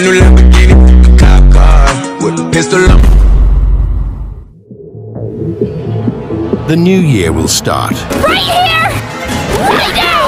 Brand new Lamborghini, cop car With a pistol on The new year will start. Right here! Right now!